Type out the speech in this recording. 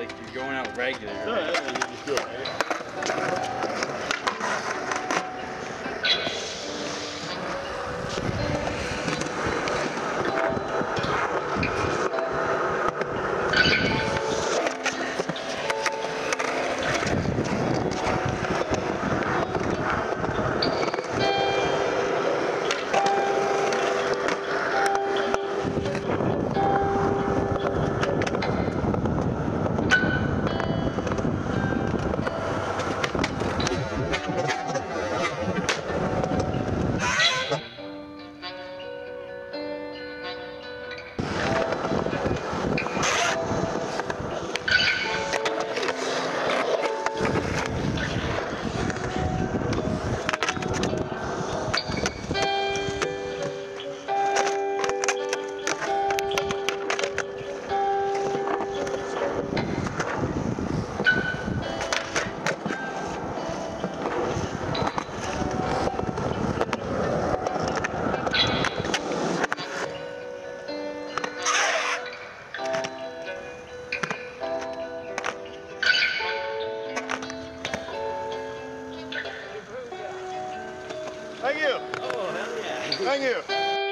like you're going out regular. No, Right? yeah, you do it, right? Thank you. Oh, hell yeah. Thank you.